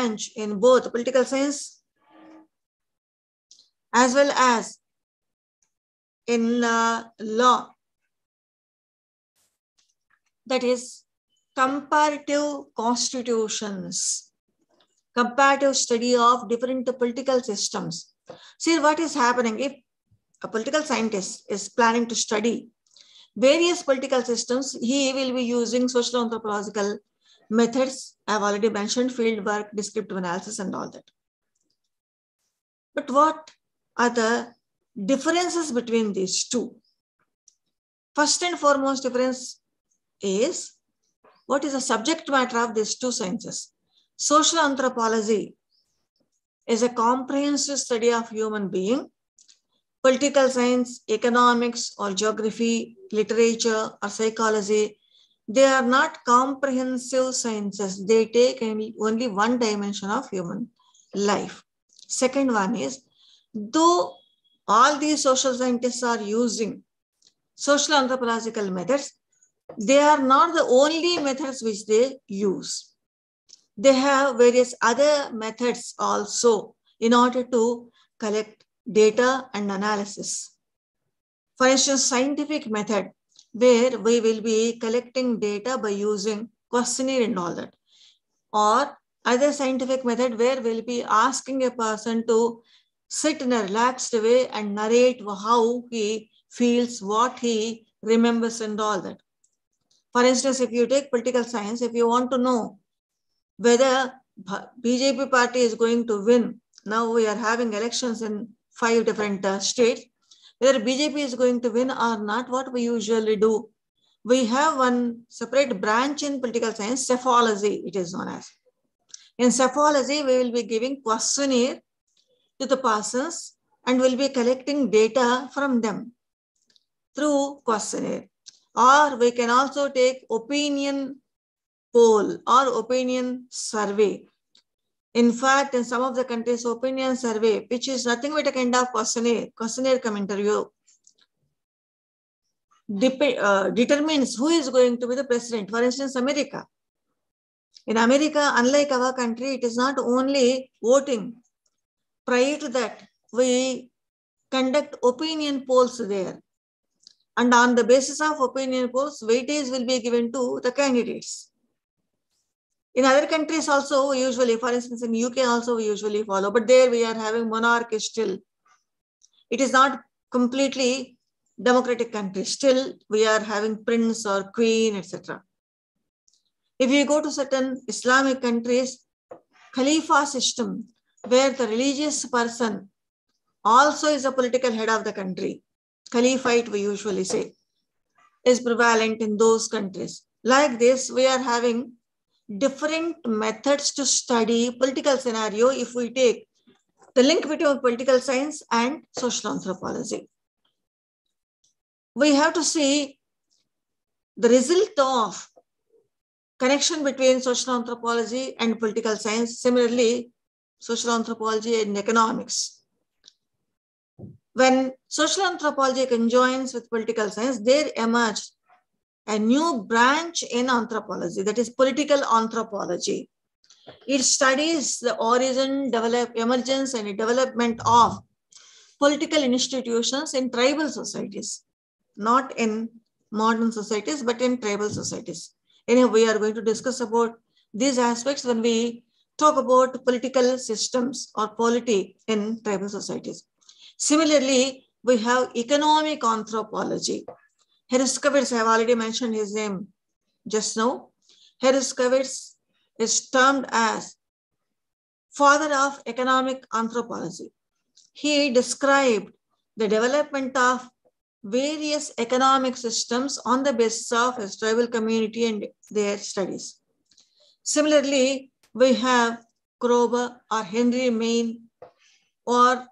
branch in both political science as well as in uh, law. That is comparative constitutions, comparative study of different political systems. See what is happening if a political scientist is planning to study various political systems, he will be using social anthropological methods. I've already mentioned field work, descriptive analysis, and all that. But what are the differences between these two? First and foremost difference is what is the subject matter of these two sciences? Social anthropology is a comprehensive study of human being political science, economics, or geography, literature, or psychology, they are not comprehensive sciences. They take only one dimension of human life. Second one is, though all these social scientists are using social anthropological methods, they are not the only methods which they use. They have various other methods also in order to collect data and analysis. For instance, scientific method, where we will be collecting data by using questionnaire and all that. Or other scientific method where we'll be asking a person to sit in a relaxed way and narrate how he feels, what he remembers and all that. For instance, if you take political science, if you want to know whether BJP party is going to win, now we are having elections in five different uh, states. Whether BJP is going to win or not, what we usually do, we have one separate branch in political science, psephology, it is known as. In psephology, we will be giving questionnaire to the persons and will be collecting data from them through questionnaire. Or we can also take opinion poll or opinion survey. In fact, in some of the countries, opinion survey, which is nothing but a kind of questionnaire, questionnaire come interview, uh, determines who is going to be the president. For instance, America. In America, unlike our country, it is not only voting. Prior to that, we conduct opinion polls there. And on the basis of opinion polls, weightage will be given to the candidates. In other countries also, usually, for instance, in UK also we usually follow, but there we are having monarchy still. It is not completely democratic country. Still, we are having prince or queen, etc. If you go to certain Islamic countries, Khalifa system, where the religious person also is a political head of the country, Caliphate we usually say, is prevalent in those countries. Like this, we are having different methods to study political scenario if we take the link between political science and social anthropology. We have to see the result of connection between social anthropology and political science, similarly, social anthropology and economics. When social anthropology conjoins with political science, there emerge a new branch in anthropology, that is political anthropology. It studies the origin, develop, emergence, and development of political institutions in tribal societies, not in modern societies, but in tribal societies. Anyway, we are going to discuss about these aspects when we talk about political systems or polity in tribal societies. Similarly, we have economic anthropology. Herskovits, I have already mentioned his name just now. Herskovits is termed as father of economic anthropology. He described the development of various economic systems on the basis of his tribal community and their studies. Similarly, we have Kroeber or Henry Maine or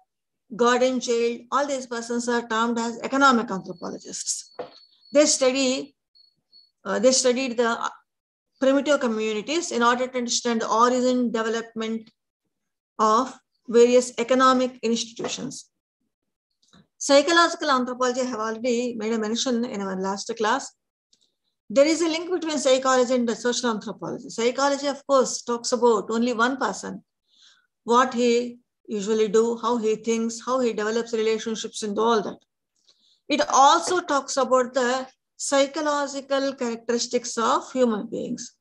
Gordon Childe. All these persons are termed as economic anthropologists. They study, uh, they studied the primitive communities in order to understand the origin development of various economic institutions. Psychological anthropology I have already made a mention in our last class. there is a link between psychology and social anthropology. Psychology, of course, talks about only one person, what he usually do, how he thinks, how he develops relationships and all that. It also talks about the psychological characteristics of human beings.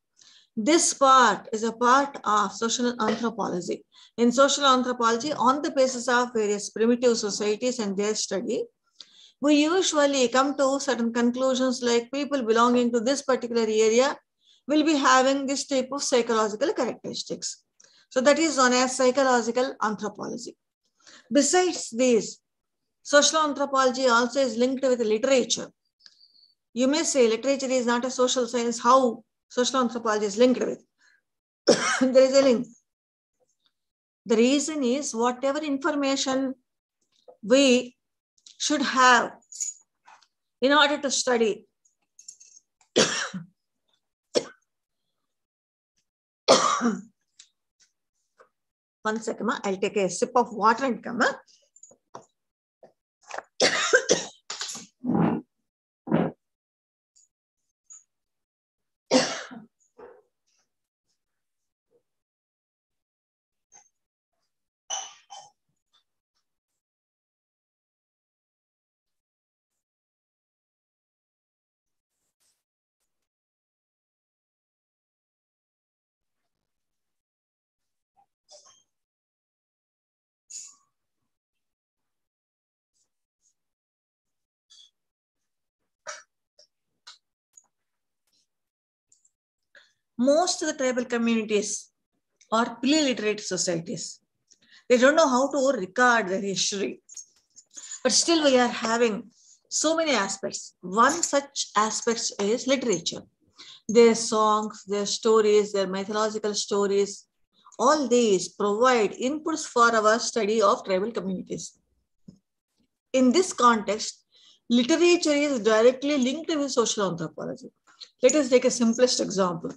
This part is a part of social anthropology. In social anthropology, on the basis of various primitive societies and their study, we usually come to certain conclusions like people belonging to this particular area will be having this type of psychological characteristics. So that is known as psychological anthropology. Besides this, social anthropology also is linked with literature. You may say literature is not a social science. How social anthropology is linked with? there is a link. The reason is whatever information we should have in order to study. One second, I'll take a sip of water and come. Most of the tribal communities are pre-literate societies. They don't know how to record their history. But still we are having so many aspects. One such aspect is literature. Their songs, their stories, their mythological stories, all these provide inputs for our study of tribal communities. In this context, literature is directly linked with social anthropology. Let us take a simplest example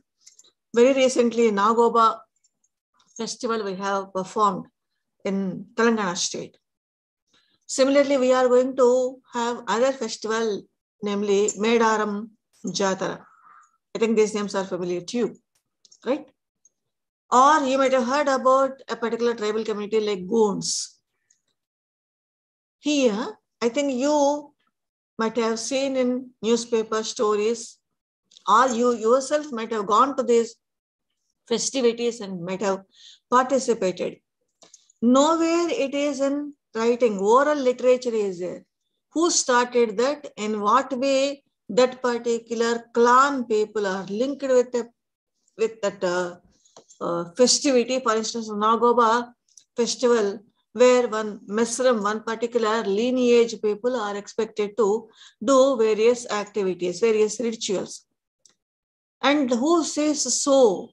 very recently Nagoba festival we have performed in Telangana state. Similarly, we are going to have other festival, namely Medaram Jatara. I think these names are familiar to you, right? Or you might have heard about a particular tribal community like Gonds. Here, I think you might have seen in newspaper stories, or you yourself might have gone to these festivities and might have participated. Nowhere it is in writing, oral literature is there. Who started that? In what way that particular clan people are linked with, the, with that uh, uh, festivity? For instance, Nagoba festival, where one Mesram, one particular lineage people are expected to do various activities, various rituals. And who says so?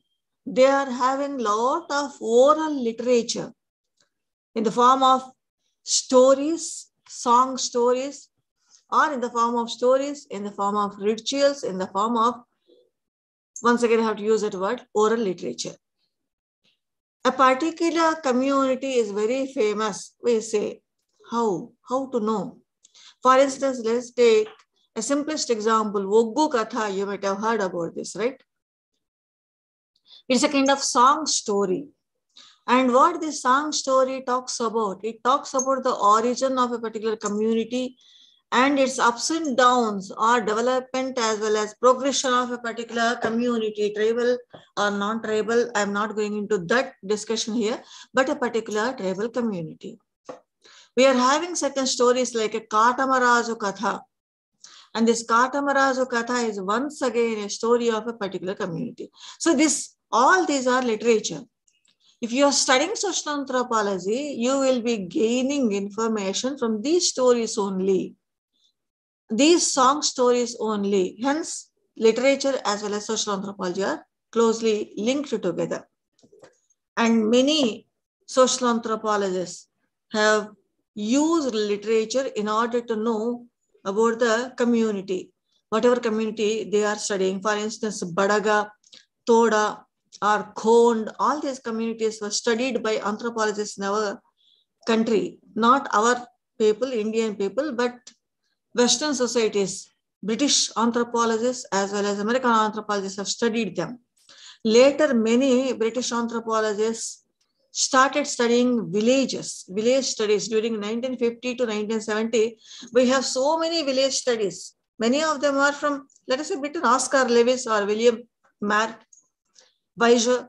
They are having lot of oral literature in the form of stories, song stories, or in the form of stories, in the form of rituals, in the form of, once again I have to use that word, oral literature. A particular community is very famous, we say. How? How to know? For instance, let's take a simplest example, Oggu Katha, you might have heard about this, right? It's a kind of song story. And what this song story talks about, it talks about the origin of a particular community and its ups and downs or development as well as progression of a particular community, tribal or non-tribal. I'm not going into that discussion here, but a particular tribal community. We are having certain stories like a Katamaraju Katha. And this Katamaraju Katha is once again a story of a particular community. So this all these are literature. If you are studying social anthropology, you will be gaining information from these stories only. These song stories only. Hence, literature as well as social anthropology are closely linked together. And many social anthropologists have used literature in order to know about the community, whatever community they are studying. For instance, Badaga, Toda, or Khond, all these communities were studied by anthropologists in our country, not our people, Indian people, but Western societies British anthropologists as well as American anthropologists have studied them. Later, many British anthropologists started studying villages, village studies during 1950 to 1970. We have so many village studies. Many of them are from, let us say, Britain, Oscar Lewis or William Mark, Wiser,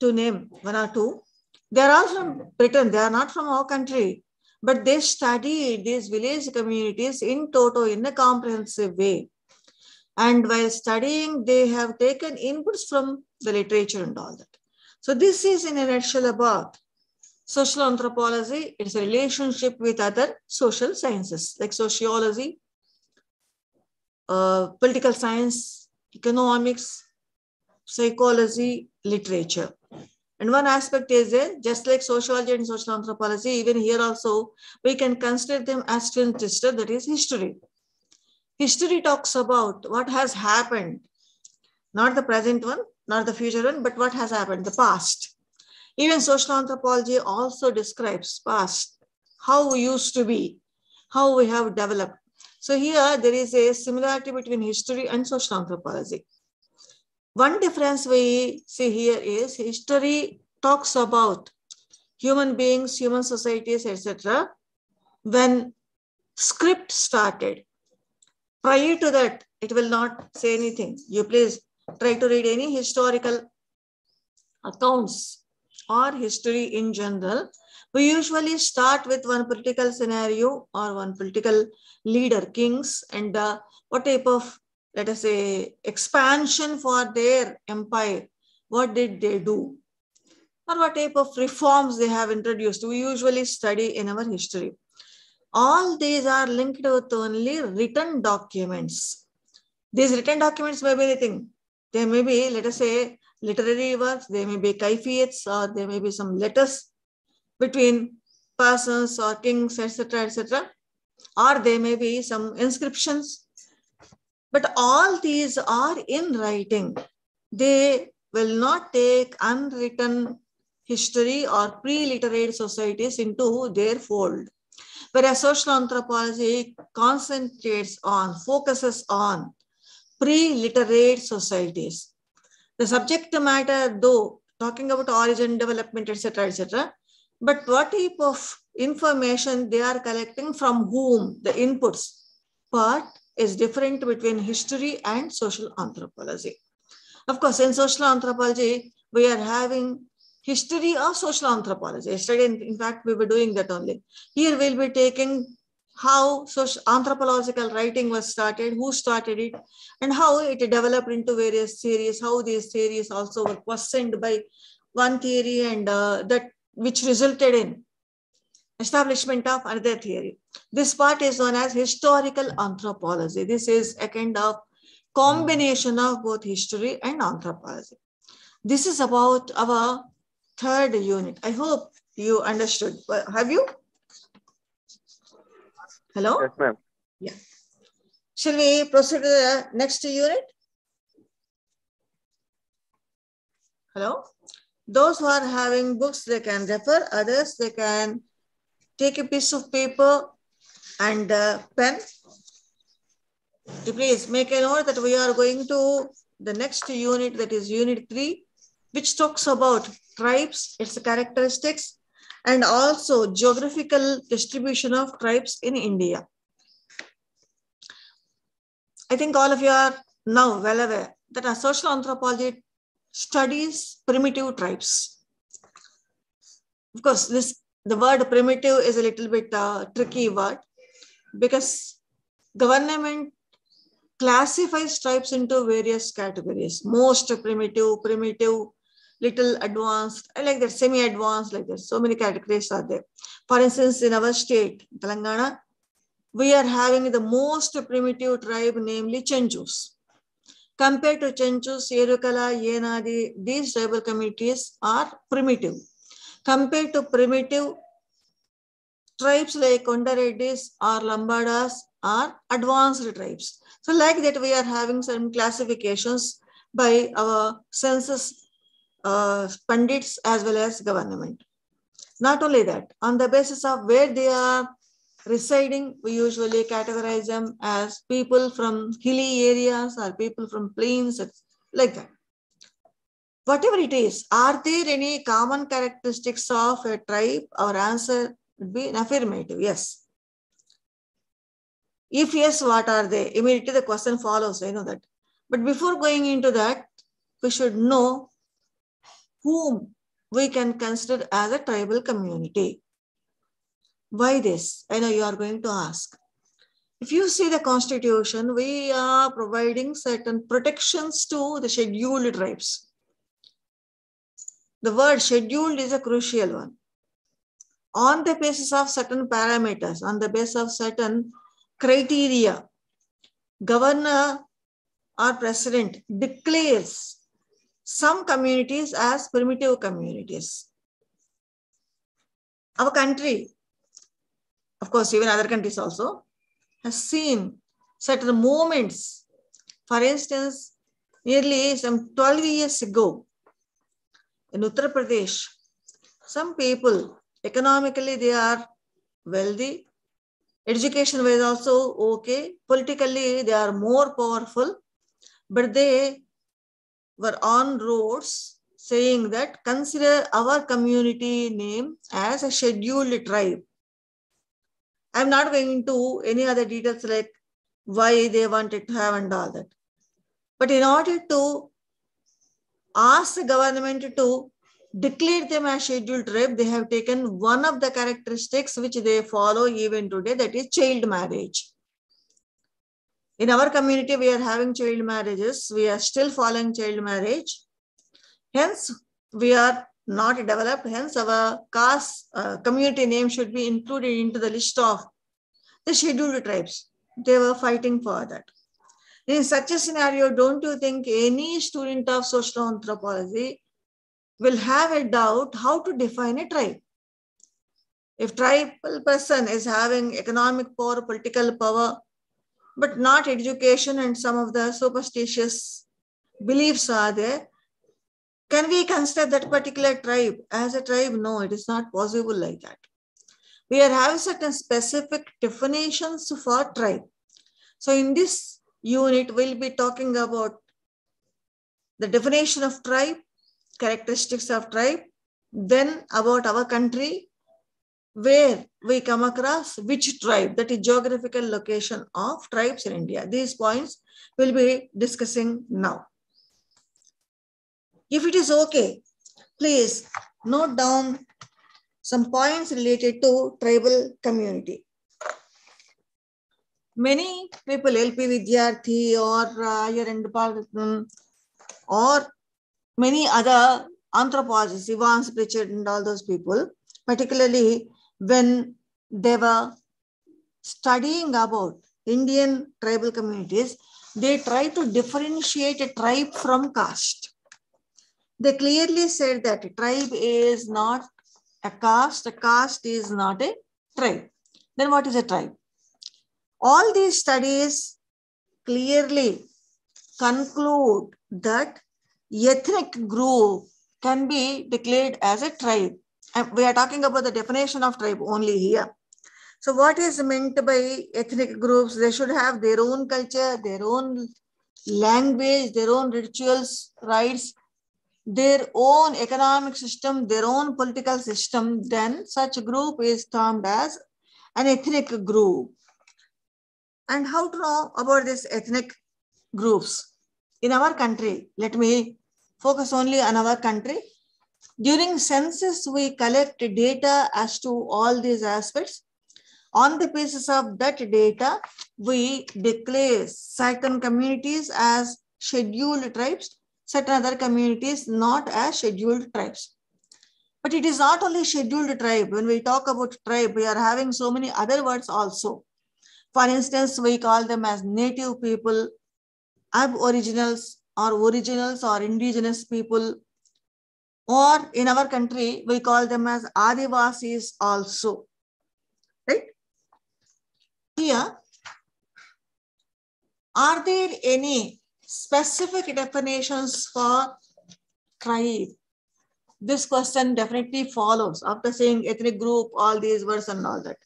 to name one or two. They are all from Britain. They are not from our country, but they studied these village communities in toto in a comprehensive way. And while studying, they have taken inputs from the literature and all that. So this is in a nutshell about social anthropology. It's relationship with other social sciences like sociology, uh, political science, economics, psychology, literature. And one aspect is that just like sociology and social anthropology, even here also, we can consider them as twin sister, that is history. History talks about what has happened, not the present one, not the future one, but what has happened, the past. Even social anthropology also describes past, how we used to be, how we have developed. So here there is a similarity between history and social anthropology. One difference we see here is history talks about human beings, human societies, etc. When script started, prior to that, it will not say anything. You please try to read any historical accounts or history in general. We usually start with one political scenario or one political leader, kings, and uh, what type of, let us say, expansion for their empire. What did they do? Or what type of reforms they have introduced. We usually study in our history. All these are linked with only written documents. These written documents may be anything. They may be, let us say, literary works, they may be kaifiyats, or there may be some letters between persons or kings, etc., etc. Or there may be some inscriptions. But all these are in writing. They will not take unwritten history or pre-literate societies into their fold. Whereas social anthropology concentrates on, focuses on pre-literate societies. The subject matter, though, talking about origin, development, etc., etc., but what type of information they are collecting from whom, the inputs part is different between history and social anthropology. Of course, in social anthropology, we are having history of social anthropology. Yesterday, in, fact, we were doing that only. Here we'll be taking how social anthropological writing was started, who started it, and how it developed into various theories, how these theories also were questioned by one theory and uh, that which resulted in establishment of another theory. This part is known as historical anthropology. This is a kind of combination of both history and anthropology. This is about our third unit. I hope you understood. Have you? Hello? Yes, ma'am. Yeah. Shall we proceed to the next unit? Hello? Those who are having books, they can refer. Others, they can take a piece of paper and pen. Please make a note that we are going to the next unit, that is unit 3, which talks about tribes, its characteristics, and also geographical distribution of tribes in India. I think all of you are now well aware that a social anthropology studies primitive tribes. Of course, this the word primitive is a little bit uh, tricky word because government classifies tribes into various categories. Most primitive, primitive, little advanced, like that, semi-advanced, like that. So many categories are there. For instance, in our state, Telangana, we are having the most primitive tribe, namely Chenchus. Compared to Chenchus, Yerukala, Yenadi, these tribal communities are primitive. Compared to primitive tribes like Kondareddis or Lambadas are advanced tribes. So like that, we are having some classifications by our census uh, pundits as well as government. Not only that, on the basis of where they are residing, we usually categorize them as people from hilly areas or people from plains, like that. Whatever it is, are there any common characteristics of a tribe? Our answer would be an affirmative, yes. If yes, what are they? Immediately the question follows, I know that. But before going into that, we should know whom we can consider as a tribal community. Why this? I know you are going to ask. If you see the constitution, we are providing certain protections to the scheduled tribes. The word scheduled is a crucial one. On the basis of certain parameters, on the basis of certain criteria, governor or president declares some communities as primitive communities. Our country, of course, even other countries also, has seen certain moments. For instance, nearly some 12 years ago, in Uttar Pradesh, some people, economically, they are wealthy, education wise also okay, politically, they are more powerful, but they were on roads saying that consider our community name as a scheduled tribe. I'm not going into any other details like why they wanted to have and all that. But in order to ask the government to declare them as scheduled tribe, they have taken one of the characteristics which they follow even today, that is child marriage. In our community, we are having child marriages. We are still following child marriage. Hence, we are not developed. Hence, our caste uh, community name should be included into the list of the scheduled tribes. They were fighting for that. In such a scenario, don't you think any student of social anthropology will have a doubt how to define a tribe? If tribal person is having economic power, political power, but not education and some of the superstitious beliefs are there. Can we consider that particular tribe as a tribe? No, it is not possible like that. We are having certain specific definitions for tribe. So in this unit, we'll be talking about the definition of tribe, characteristics of tribe, then about our country, where we come across which tribe, that is geographical location of tribes in India. These points we'll be discussing now. If it is okay, please note down some points related to tribal community. Many people, LP Vidyarthi or uh, your or many other anthropologists, Evans Pritchard and all those people, particularly when they were studying about Indian tribal communities, they try to differentiate a tribe from caste. They clearly said that a tribe is not a caste, a caste is not a tribe. Then what is a tribe? All these studies clearly conclude that ethnic group can be declared as a tribe we are talking about the definition of tribe only here. So what is meant by ethnic groups? They should have their own culture, their own language, their own rituals, rights, their own economic system, their own political system. Then such a group is termed as an ethnic group. And how to know about these ethnic groups? In our country, let me focus only on our country. During census, we collect data as to all these aspects. On the basis of that data, we declare certain communities as scheduled tribes, certain other communities not as scheduled tribes. But it is not only scheduled tribe. When we talk about tribe, we are having so many other words also. For instance, we call them as native people, aboriginals or originals or indigenous people, or in our country, we call them as Adivasis also. Right? Here, are there any specific definitions for tribe? This question definitely follows after saying ethnic group, all these words and all that.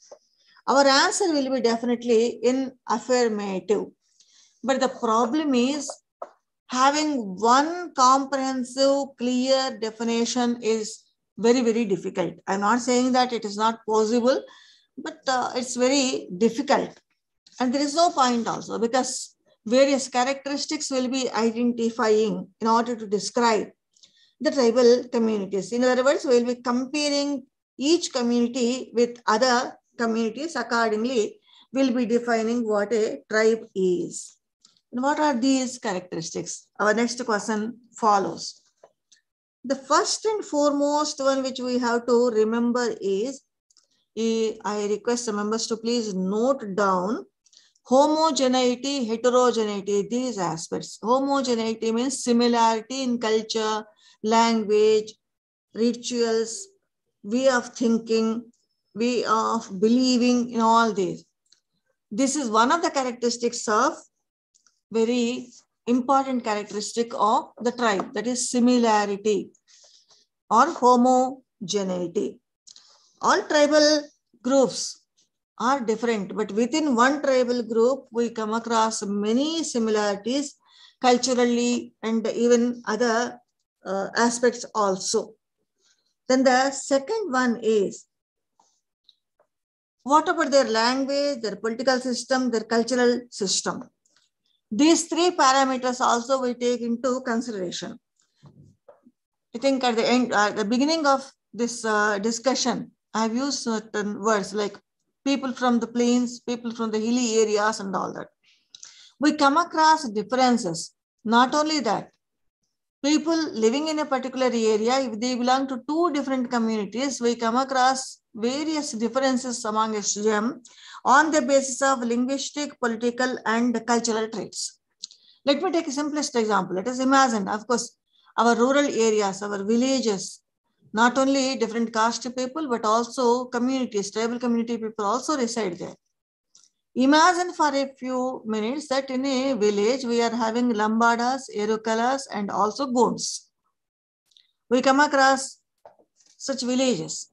Our answer will be definitely in affirmative. But the problem is having one comprehensive, clear definition is very, very difficult. I'm not saying that it is not possible, but uh, it's very difficult. And there is no point also because various characteristics will be identifying in order to describe the tribal communities. In other words, we'll be comparing each community with other communities accordingly will be defining what a tribe is. And what are these characteristics? Our next question follows. The first and foremost one which we have to remember is, I request the members to please note down homogeneity, heterogeneity, these aspects. Homogeneity means similarity in culture, language, rituals, way of thinking, way of believing in all this. This is one of the characteristics of very important characteristic of the tribe, that is similarity or homogeneity. All tribal groups are different, but within one tribal group, we come across many similarities culturally and even other uh, aspects also. Then the second one is what about their language, their political system, their cultural system? These three parameters also we take into consideration. I think at the end, at the beginning of this uh, discussion, I've used certain words like people from the plains, people from the hilly areas and all that. We come across differences. Not only that, people living in a particular area, if they belong to two different communities, we come across various differences among them on the basis of linguistic, political, and cultural traits. Let me take a simplest example. Let us imagine, of course, our rural areas, our villages, not only different caste people, but also communities, tribal community people also reside there. Imagine for a few minutes that in a village, we are having Lambadas, Erukalas, and also Gonds. We come across such villages.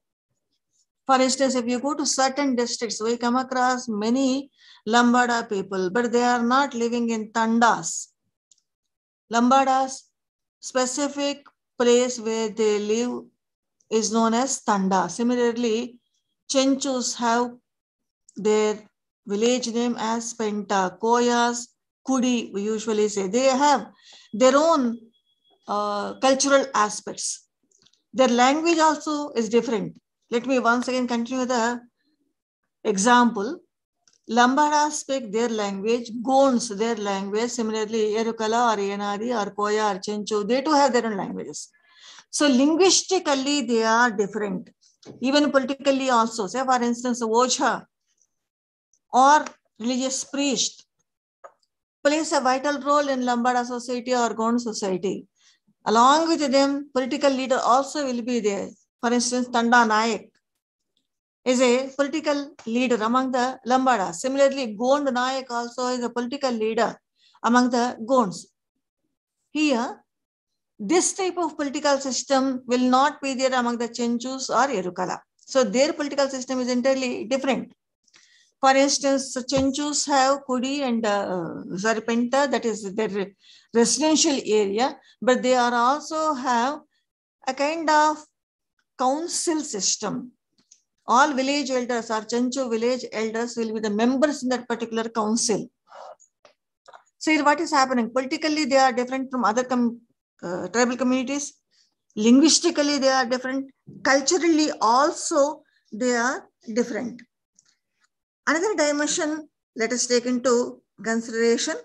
For instance, if you go to certain districts, we come across many Lambada people, but they are not living in Tandas. Lambadas, specific place where they live is known as Tanda. Similarly, Chenchus have their village name as Penta. Koyas, Kudi, we usually say. They have their own uh, cultural aspects. Their language also is different. Let me once again continue the example. Lambada speak their language, Gonds their language. Similarly, Erukala or Yenadi or Koya or Chenchu, they too have their own languages. So linguistically, they are different. Even politically also. Say, for instance, Ocha or religious priest plays a vital role in Lambada society or Gond society. Along with them, political leader also will be there. For instance, Tanda Nayak is a political leader among the Lambada. Similarly, Gond Nayak also is a political leader among the Gonds. Here, this type of political system will not be there among the Chenchus or Erukala. So their political system is entirely different. For instance, Chenchus have Kudi and uh, Zarpenta, that is their residential area, but they are also have a kind of council system. All village elders or Chenchu village elders will be the members in that particular council. So what is happening? Politically, they are different from other com uh, tribal communities. Linguistically, they are different. Culturally, also, they are different. Another dimension, let us take into consideration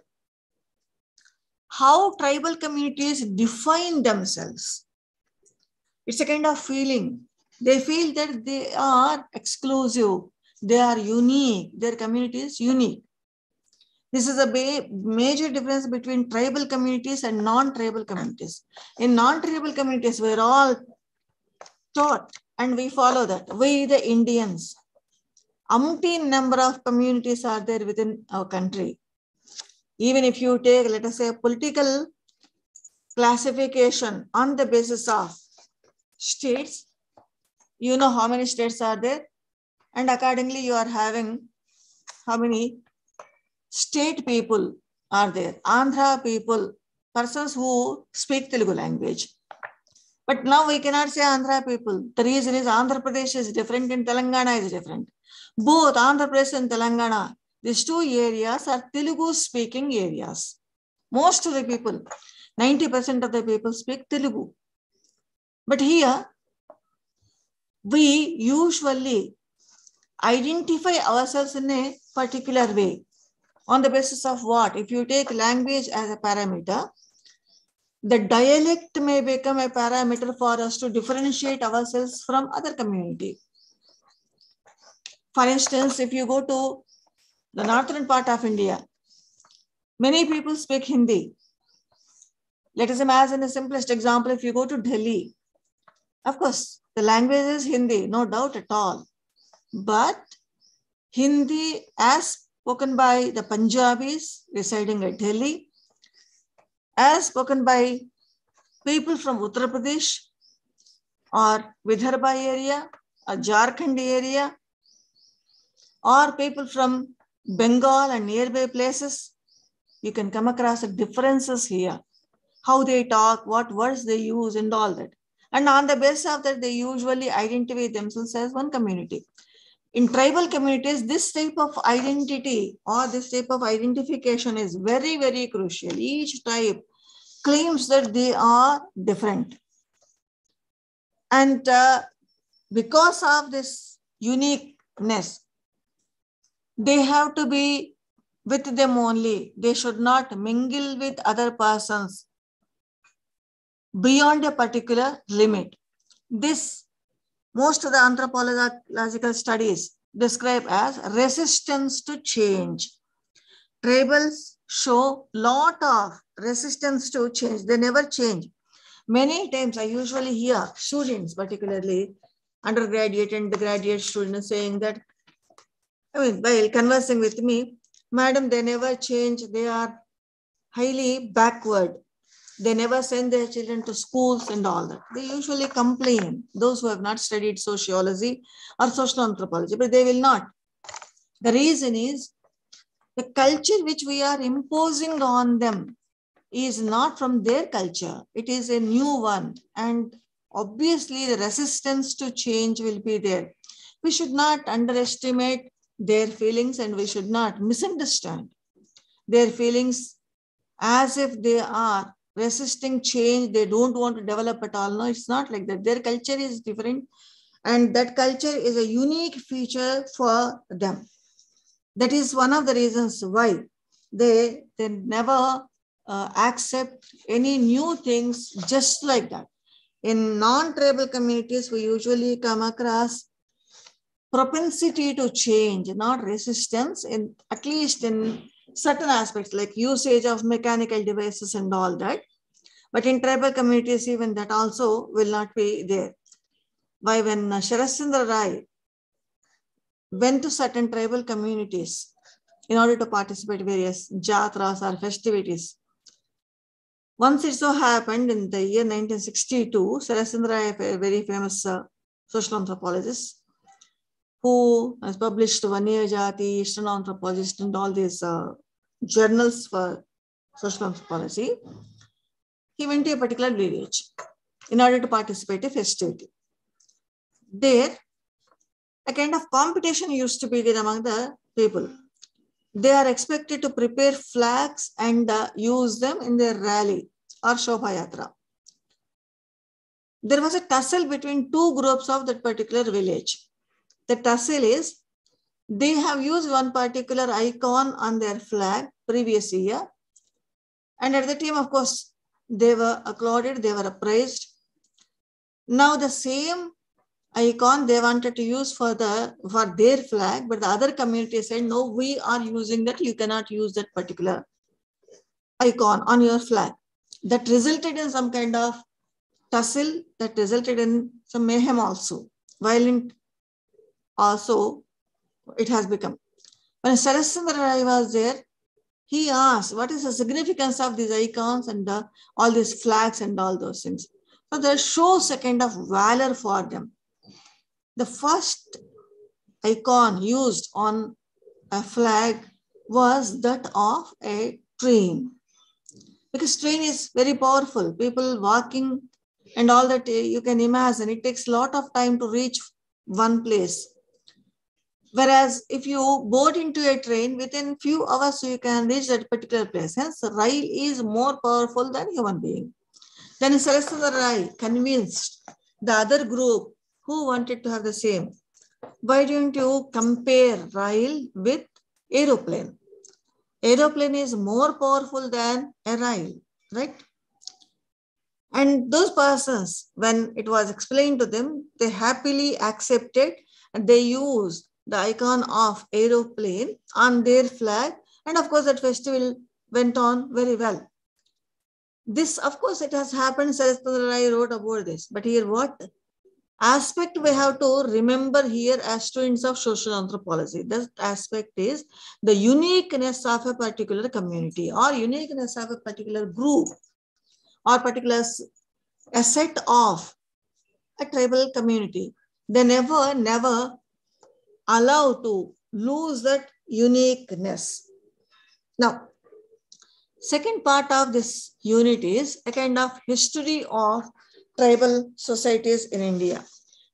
how tribal communities define themselves. It's a kind of feeling. They feel that they are exclusive, they are unique, their community is unique. This is a major difference between tribal communities and non-tribal communities. In non-tribal communities, we're all taught and we follow that. We, the Indians, umpteen number of communities are there within our country. Even if you take, let us say, political classification on the basis of states, you know how many states are there? And accordingly, you are having how many state people are there? Andhra people, persons who speak Telugu language. But now we cannot say Andhra people. The reason is Andhra Pradesh is different and Telangana is different. Both Andhra Pradesh and Telangana, these two areas are Telugu speaking areas. Most of the people, 90% of the people speak Telugu. But here, we usually identify ourselves in a particular way. On the basis of what? If you take language as a parameter, the dialect may become a parameter for us to differentiate ourselves from other community. For instance, if you go to the northern part of India, many people speak Hindi. Let us imagine the simplest example. If you go to Delhi, of course, the language is Hindi, no doubt at all. But Hindi, as spoken by the Punjabis residing at Delhi, as spoken by people from Uttar Pradesh or Vidarbha area or Jharkhand area or people from Bengal and nearby places, you can come across the differences here. How they talk, what words they use and all that. And on the basis of that, they usually identify themselves as one community. In tribal communities, this type of identity or this type of identification is very, very crucial. Each tribe claims that they are different. And uh, because of this uniqueness, they have to be with them only. They should not mingle with other persons beyond a particular limit. This, most of the anthropological studies describe as resistance to change. Tribals show lot of resistance to change. They never change. Many times I usually hear students, particularly undergraduate and graduate students saying that, I mean, while conversing with me, madam, they never change. They are highly backward. They never send their children to schools and all that. They usually complain, those who have not studied sociology or social anthropology, but they will not. The reason is the culture which we are imposing on them is not from their culture. It is a new one. And obviously the resistance to change will be there. We should not underestimate their feelings and we should not misunderstand their feelings as if they are resisting change. They don't want to develop at all. No, it's not like that. Their culture is different. And that culture is a unique feature for them. That is one of the reasons why they, they never uh, accept any new things just like that. In non-tribal communities, we usually come across propensity to change, not resistance, in at least in certain aspects like usage of mechanical devices and all that. But in tribal communities, even that also will not be there. Why when Sharaschandra Rai went to certain tribal communities in order to participate various jatras or festivities. Once it so happened in the year 1962, Sharaschandra Rai, a very famous uh, social anthropologist, who has published Vanya Jati, Eastern Anthropologist, and all these uh, journals for social anthropology, he went to a particular village in order to participate in a festivity. There, a kind of competition used to be there among the people. They are expected to prepare flags and uh, use them in their rally or Shobha Yatra. There was a tussle between two groups of that particular village. The tussle is they have used one particular icon on their flag previous year. And at the time, of course, they were applauded, they were appraised. Now the same icon they wanted to use for the for their flag, but the other community said, no, we are using that. You cannot use that particular icon on your flag. That resulted in some kind of tussle that resulted in some mayhem also. Violent also it has become. When Sharaschandra Rai was there, he asked, what is the significance of these icons and uh, all these flags and all those things? So that shows a kind of valor for them. The first icon used on a flag was that of a train. Because train is very powerful. People walking and all that eh, you can imagine. It takes a lot of time to reach one place. Whereas if you board into a train, within few hours you can reach that particular place. Hence, rail is more powerful than human being. Then Saraswati Rai convinced the other group who wanted to have the same. Why don't you compare rail with aeroplane? Aeroplane is more powerful than a rail, right? And those persons, when it was explained to them, they happily accepted and they used the icon of aeroplane on their flag. And of course, that festival went on very well. This, of course, it has happened. Saraswati wrote about this. But here, what aspect we have to remember here as students of social anthropology? That aspect is the uniqueness of a particular community or uniqueness of a particular group or particular a set of a tribal community. They never, never allow to lose that uniqueness. Now, second part of this unit is a kind of history of tribal societies in India.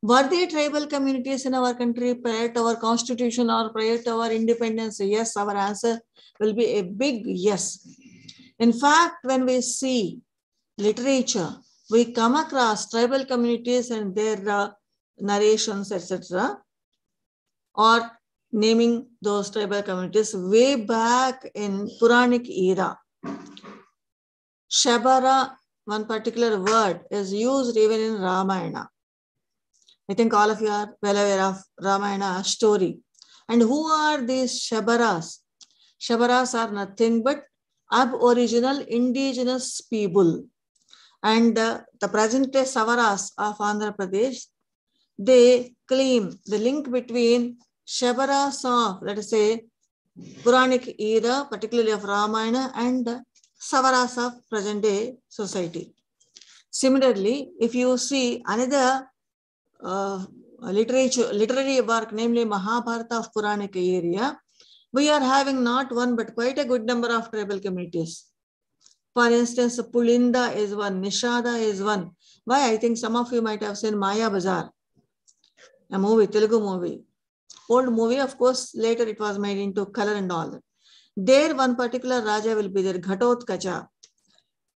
Were there tribal communities in our country prior to our constitution or prior to our independence? Yes, our answer will be a big yes. In fact, when we see literature, we come across tribal communities and their uh, narrations, etc or naming those tribal communities way back in Puranic era. Shabara, one particular word, is used even in Ramayana. I think all of you are well aware of Ramayana story. And who are these Shabaras? Shabaras are nothing but aboriginal indigenous people. And uh, the present day Savaras of Andhra Pradesh, they claim the link between Shabaras of, let us say, Puranic era, particularly of Ramayana, and Savaras of present day society. Similarly, if you see another uh, literature, literary work, namely Mahabharata of Puranic area, we are having not one but quite a good number of tribal communities. For instance, Pulinda is one, Nishada is one. Why? I think some of you might have seen Maya Bazaar, a movie, Telugu movie old movie. Of course, later it was made into color and all. There, one particular Raja will be there, Ghatotkacha,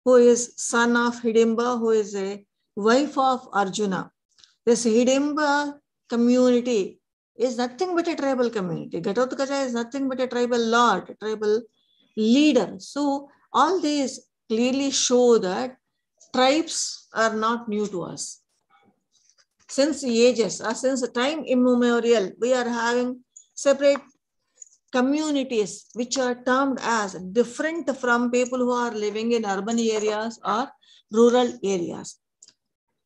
who is son of Hidimba, who is a wife of Arjuna. This Hidimba community is nothing but a tribal community. Ghatotkacha is nothing but a tribal lord, a tribal leader. So, all these clearly show that tribes are not new to us since ages or since time immemorial, we are having separate communities which are termed as different from people who are living in urban areas or rural areas.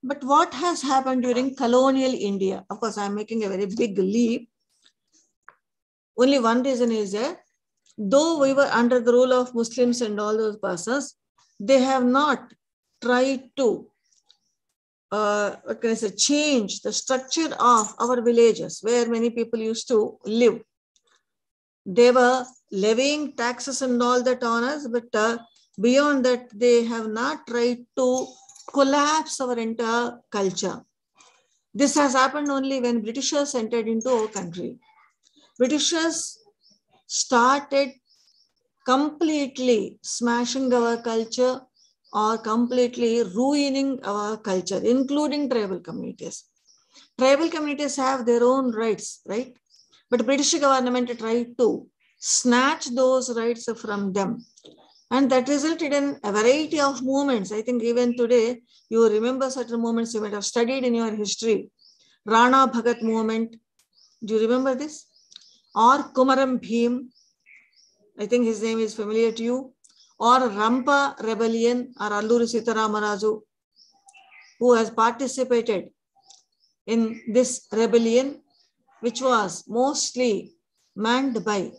But what has happened during colonial India? Of course, I'm making a very big leap. Only one reason is that though we were under the rule of Muslims and all those persons, they have not tried to uh, what can I say, change the structure of our villages where many people used to live. They were levying taxes and all that on us, but uh, beyond that, they have not tried to collapse our entire culture. This has happened only when Britishers entered into our country. Britishers started completely smashing our culture are completely ruining our culture, including tribal communities. Tribal communities have their own rights, right? But British government tried to snatch those rights from them. And that resulted in a variety of movements. I think even today, you remember certain movements you might have studied in your history. Tana Bhagat movement. Do you remember this? Or Kumaram Bhim. I think his name is familiar to you or Rampa rebellion or Alluri Sitaramaraju, who has participated in this rebellion, which was mostly manned by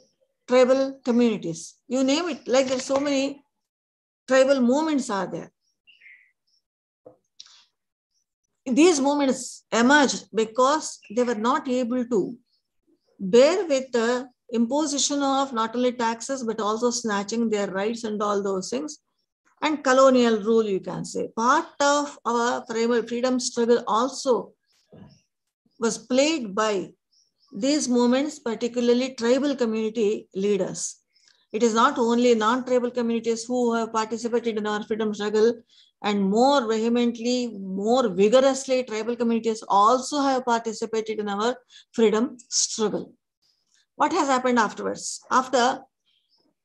tribal communities. You name it, like there's so many tribal movements are there. These movements emerged because they were not able to bear with the imposition of not only taxes, but also snatching their rights and all those things. And colonial rule, you can say. Part of our freedom struggle also was played by these movements, particularly tribal community leaders. It is not only non-tribal communities who have participated in our freedom struggle and more vehemently, more vigorously, tribal communities also have participated in our freedom struggle. What has happened afterwards? After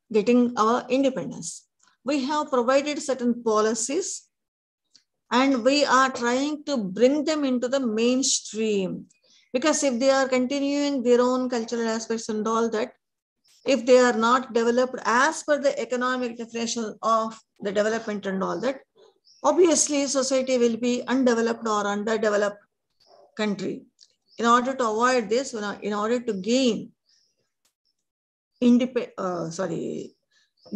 getting our independence, we have provided certain policies and we are trying to bring them into the mainstream. Because if they are continuing their own cultural aspects and all that, if they are not developed as per the economic definition of the development and all that, obviously society will be undeveloped or underdeveloped country. In order to avoid this, in order to gain independent, uh, sorry,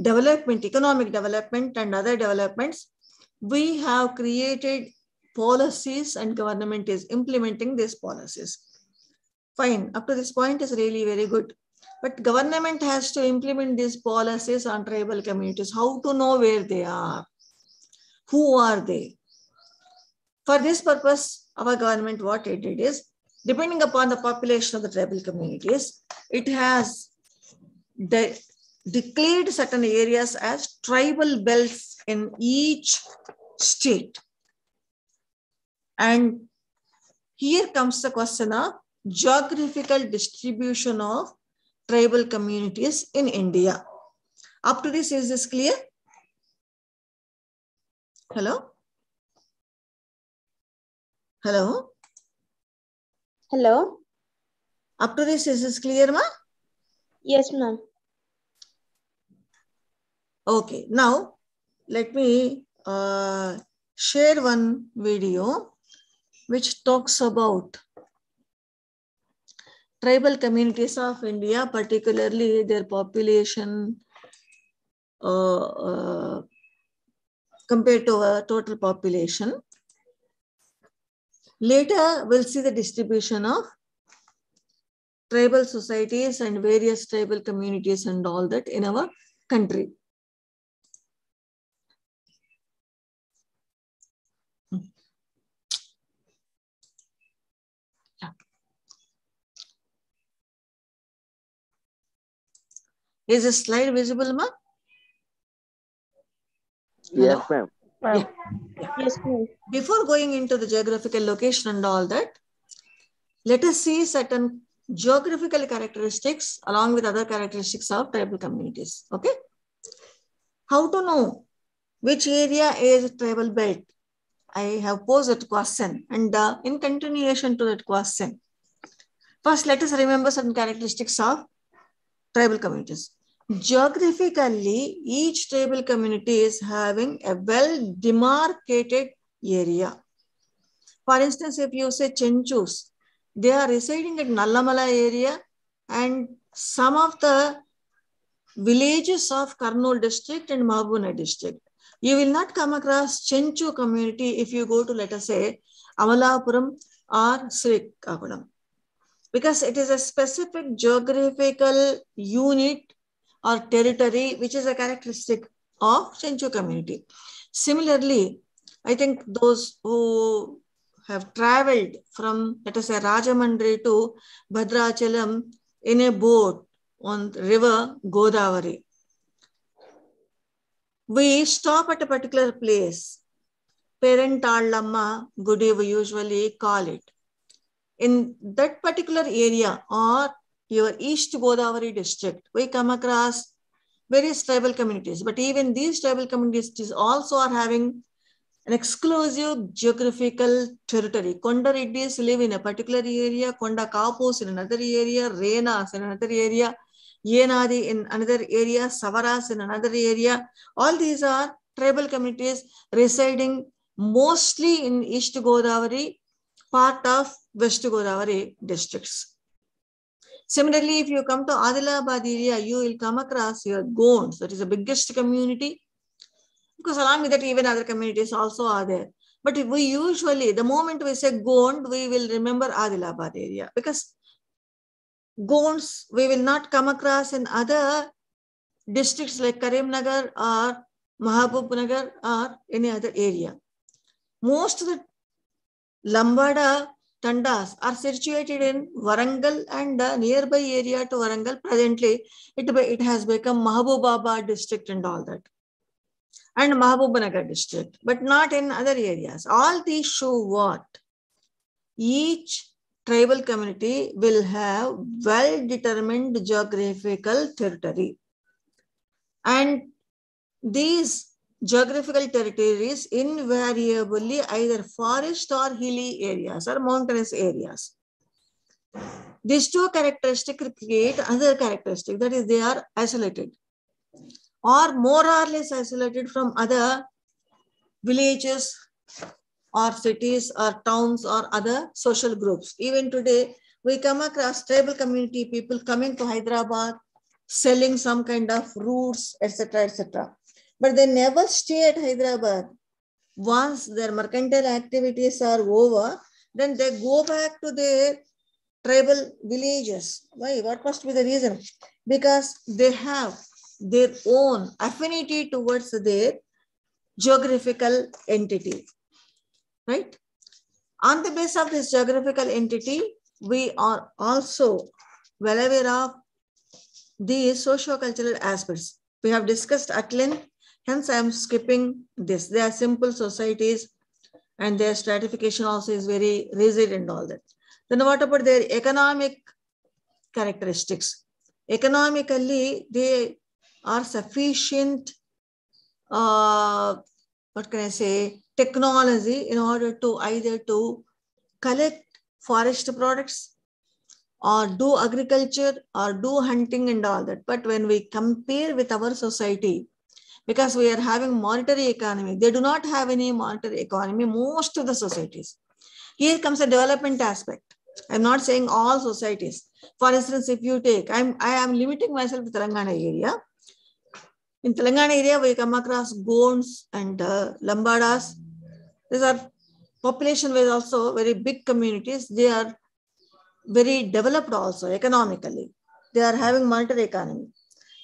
development, economic development and other developments, we have created policies and government is implementing these policies. Fine, up to this point is really very good. But government has to implement these policies on tribal communities. How to know where they are? Who are they? For this purpose, our government, what it did is, depending upon the population of the tribal communities, it has de declared certain areas as tribal belts in each state. And here comes the question of geographical distribution of tribal communities in India. Up to this, is this clear? Hello? Hello? Hello? Up to this, is this clear, ma? Yes, ma'am. Okay, now let me uh, share one video which talks about tribal communities of India, particularly their population uh, uh, compared to a total population. Later, we'll see the distribution of tribal societies and various tribal communities and all that in our country. Is the slide visible, ma? Yes, ma'am. Yeah. Yes, ma'am. Before going into the geographical location and all that, let us see certain geographical characteristics along with other characteristics of tribal communities. Okay. How to know which area is tribal belt? I have posed that question and uh, in continuation to that question, first let us remember certain characteristics of tribal communities. Geographically, each tribal community is having a well demarcated area. For instance, if you say Chenchus, they are residing at Nallamala area and some of the villages of Kurnool district and Mahabuna district. You will not come across Chenchu community if you go to, let us say, Amalapuram or Srikakulam. Because it is a specific geographical unit or territory, which is a characteristic of Chenchu community. Similarly, I think those who have traveled from, let us say, Rajahmundry to Bhadrachalam in a boat on river Godavari. We stop at a particular place. Parentallamma Gudi, we usually call it. In that particular area or your East Godavari district, we come across various tribal communities. But even these tribal communities also are having an exclusive geographical territory. Konda Reddis live in a particular area, Konda Kapus in another area, Renas in another area, Yenadi in another area, Savaras in another area. All these are tribal communities residing mostly in East Godavari, part of West Godavari districts. Similarly, if you come to Adilabad area, you will come across your Gonds, that is the biggest community. Because along with that, even other communities also are there. But we usually, the moment we say Gond, we will remember Adilabad area because Gonds we will not come across in other districts like Karimnagar or Mahabubnagar or any other area. Most of the Lambada tandas are situated in Warangal and the nearby area to Warangal. Presently, it, it has become Mahabubabad district and all that. And Mahabubnagar district, but not in other areas. All these show what? Each tribal community will have well-determined geographical territory. And these geographical territories invariably either forest or hilly areas or mountainous areas. These two characteristics create other characteristic that is they are isolated or more or less isolated from other villages or cities or towns or other social groups. Even today, we come across tribal community people coming to Hyderabad, selling some kind of roots, etc., etc but they never stay at Hyderabad. Once their mercantile activities are over, then they go back to their tribal villages. Why? What must be the reason? Because they have their own affinity towards their geographical entity. Right? On the basis of this geographical entity, we are also well aware of the socio-cultural aspects. We have discussed at length Hence, I am skipping this. They are simple societies and their stratification also is very rigid and all that. Then what about their economic characteristics? Economically, they are sufficient, uh, what can I say, technology in order to either to collect forest products or do agriculture or do hunting and all that. But when we compare with our society, because we are having monetary economy. They do not have any monetary economy, most of the societies. Here comes a development aspect. I'm not saying all societies. For instance, if you take, I'm, I am limiting myself to Telangana area. In Telangana area, we come across Gonds and uh, Lambadas. These are population-wise also very big communities. They are very developed also economically. They are having monetary economy.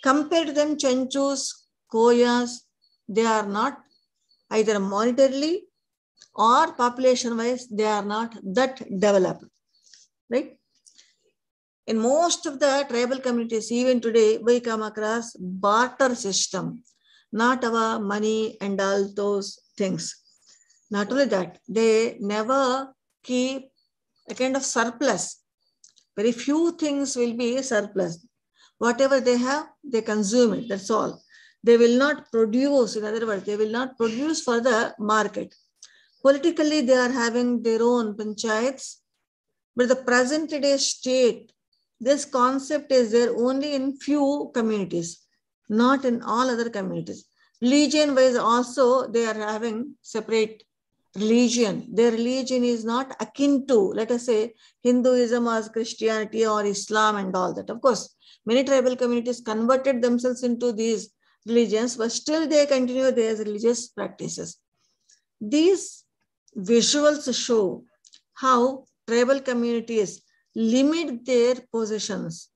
Compared to them, Chenchus, Koyas, they are not either monetarily or population wise, they are not that developed, right? In most of the tribal communities, even today, we come across barter system, not our money and all those things. Not only that, they never keep a kind of surplus. Very few things will be surplus. Whatever they have, they consume it. That's all they will not produce, in other words, they will not produce for the market. Politically, they are having their own panchayats, but the present day state, this concept is there only in few communities, not in all other communities. Religion wise also, they are having separate religion. Their religion is not akin to, let us say, Hinduism or Christianity or Islam and all that. Of course, many tribal communities converted themselves into these religions, but still they continue their religious practices. These visuals show how tribal communities limit their possessions.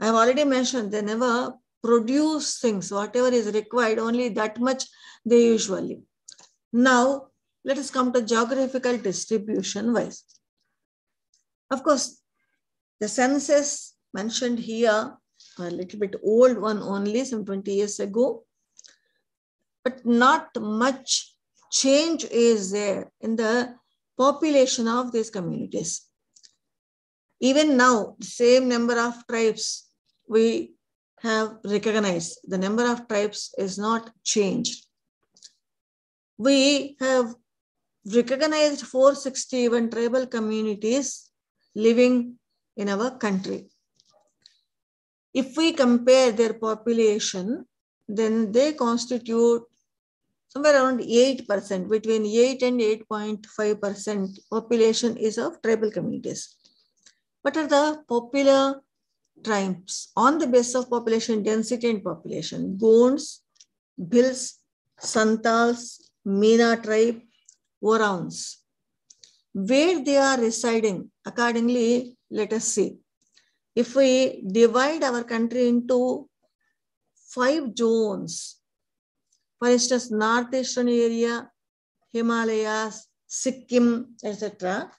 I have already mentioned they never produce things, whatever is required, only that much they usually. Now, let us come to geographical distribution wise. Of course, the census mentioned here a little bit old one only, some 20 years ago. But not much change is there in the population of these communities. Even now, the same number of tribes we have recognized, the number of tribes is not changed. We have recognized 461 tribal communities living in our country. If we compare their population, then they constitute somewhere around 8%, between 8 and 8.5% population is of tribal communities. What are the popular tribes on the basis of population density and population? Gonds, Bhils, Santals, Meena tribe, Oraons. Where they are residing, accordingly, let us see. If we divide our country into five zones, for instance, northeastern area, Himalayas, Sikkim, etc.,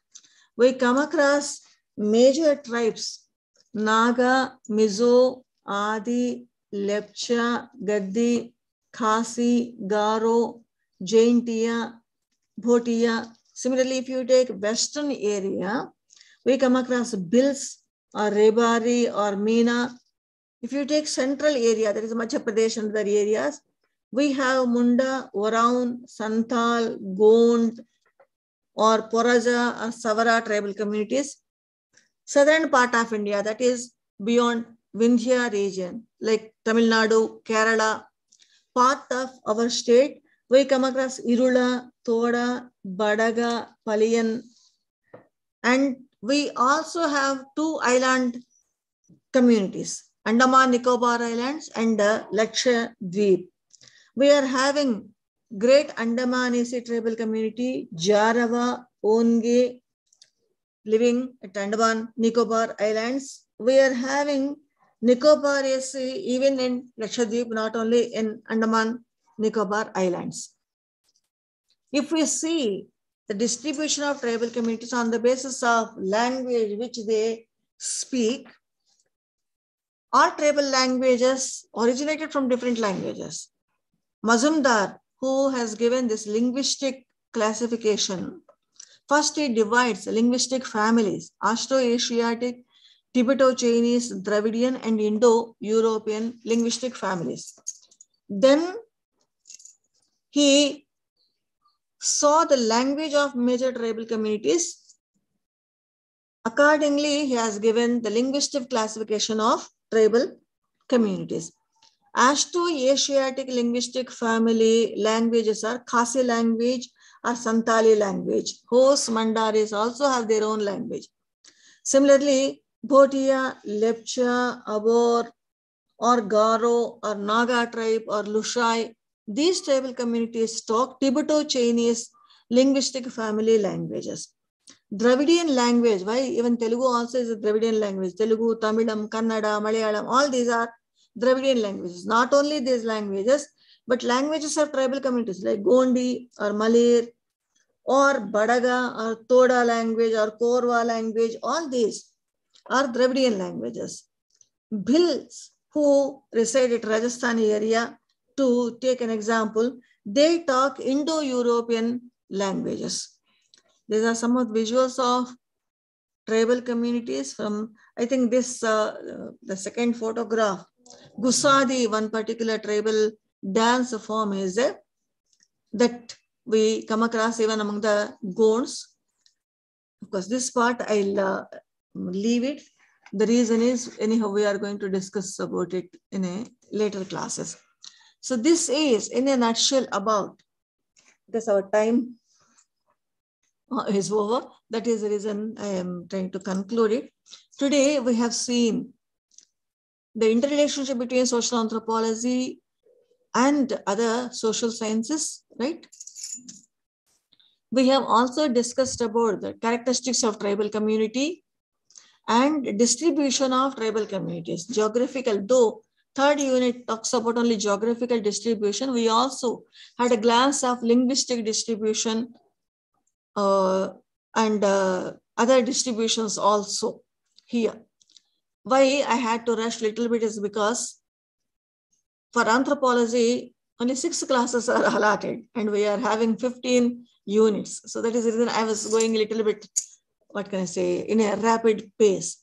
we come across major tribes, Naga, Mizo, Adi, Lepcha, Gaddi, Khasi, Garo, Jaintia, Bhotia. Similarly, if you take western area, we come across Bhils or Rebari or Meena. If you take central area, that is Madhya Pradesh and other areas, we have Munda, Oraon, Santal, Gond, or Poraja or Savara tribal communities. Southern part of India, that is beyond Vindhya region, like Tamil Nadu, Kerala, part of our state, we come across Irula, Toda, Badaga, Paliyan, and we also have two island communities, Andaman Nicobar Islands and uh, Lakshadweep. We are having great Andamanese tribal community, Jarawa, Onge, living at Andaman Nicobar Islands. We are having Nicobar is even in Lakshadweep, not only in Andaman Nicobar Islands. If we see the distribution of tribal communities on the basis of language which they speak, all tribal languages originated from different languages. Mazumdar, who has given this linguistic classification, first he divides linguistic families, Austro-Asiatic, Tibeto-Chinese, Dravidian, and Indo-European linguistic families. Then he saw the language of major tribal communities. Accordingly, he has given the linguistic classification of tribal communities. Austro-Asiatic linguistic family languages are Khasi language or Santali language. Hos, Mandaris also have their own language. Similarly, Bhotia, Lepcha, Abor, or Garo, or Naga tribe, or Lushai, these tribal communities talk Tibeto-Chinese linguistic family languages. Dravidian language, why even Telugu also is a Dravidian language. Telugu, Tamilam, Kannada, Malayalam, all these are Dravidian languages. Not only these languages, but languages of tribal communities like Gondi or Malir or Badaga or Toda language or Korwa language, all these are Dravidian languages. Bhils who reside at Rajasthani area, to take an example, they talk Indo-European languages. These are some of the visuals of tribal communities from, I think this, uh, the second photograph, Gusadi, one particular tribal dance form is a, that we come across even among the Gonds. Of course, this part I'll uh, leave it. The reason is, anyhow, we are going to discuss about it in a later classes. So this is in a nutshell about, because our time uh, is over. That is the reason I am trying to conclude it. Today we have seen the interrelationship between social anthropology and other social sciences, right? We have also discussed about the characteristics of tribal community and distribution of tribal communities, geographical, though third unit talks about only geographical distribution. We also had a glance of linguistic distribution uh, and uh, other distributions also here. Why I had to rush a little bit is because for anthropology, only six classes are allotted and we are having 15 units. So that is the reason I was going a little bit, what can I say, in a rapid pace.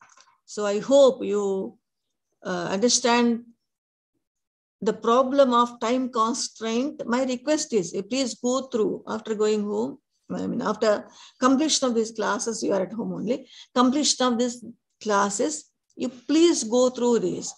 So I hope you uh, understand the problem of time constraint. My request is eh, please go through after going home. I mean, after completion of these classes, you are at home only. Completion of these classes, you please go through these.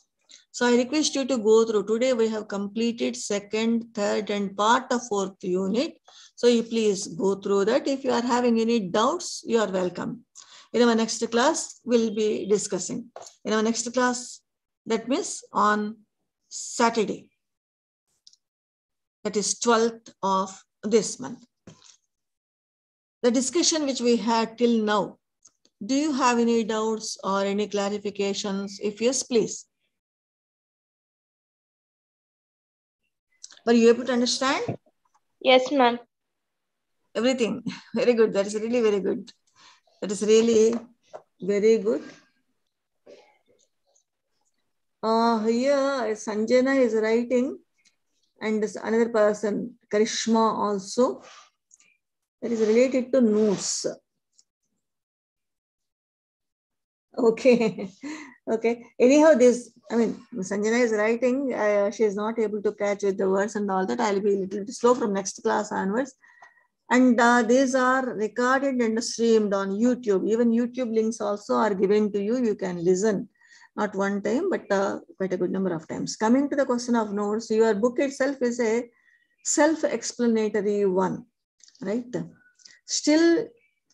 So I request you to go through. Today we have completed second, third, and part of fourth unit. So you please go through that. If you are having any doubts, you are welcome. In our next class, we'll be discussing. In our next class, that means on Saturday. That is 12th of this month. The discussion which we had till now, do you have any doubts or any clarifications? If yes, please. Were you able to understand Yes, ma'am. everything? Very good. That is really very good. That is really very good. Uh, here, Sanjana is writing, and this another person, Karishma, also. That is related to notes. Okay. okay. Anyhow, this, I mean, Sanjana is writing, uh, she is not able to catch with the words and all that. I'll be a little bit slow from next class onwards. And uh, these are recorded and streamed on YouTube. Even YouTube links also are given to you. You can listen, not one time, but uh, quite a good number of times. Coming to the question of notes, your book itself is a self-explanatory one, right? Still,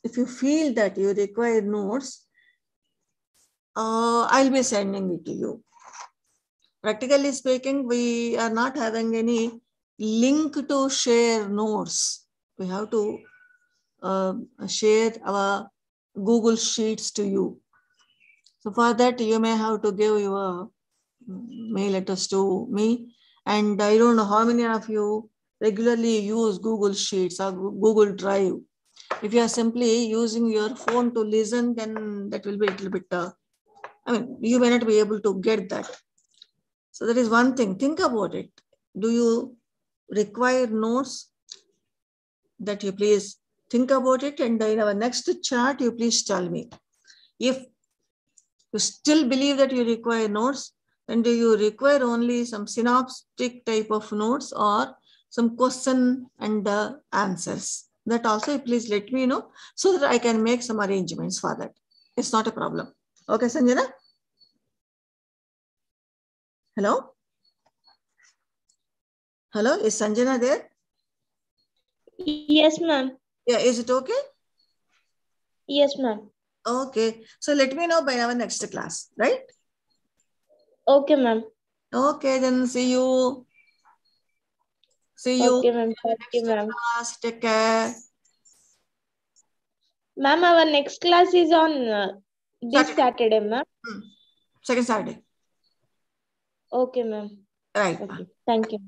if you feel that you require notes, uh, I'll be sending it to you. Practically speaking, we are not having any link to share notes. We have to uh, share our Google Sheets to you. So for that, you may have to give your mail address to me. And I don't know how many of you regularly use Google Sheets or Google Drive. If you are simply using your phone to listen, then that will be a little bit uh, I mean, you may not be able to get that. So that is one thing. Think about it. Do you require notes? That you please think about it. And in our next chart, you please tell me. If you still believe that you require notes, then do you require only some synoptic type of notes or some question and uh, answers? That also, please let me know so that I can make some arrangements for that. It's not a problem. Okay, Sanjana? Hello? Hello, is Sanjana there? Yes, ma'am. Yeah, is it okay? Yes, ma'am. Okay, so let me know by our next class, right? Okay, ma'am. Okay, then see you. See you. Okay, ma'am. Thank you, ma'am. class. Take care. Ma'am, our next class is on uh, this Saturday. Saturday, ma'am. Second Saturday. Okay, ma'am. Right. Okay. Thank you.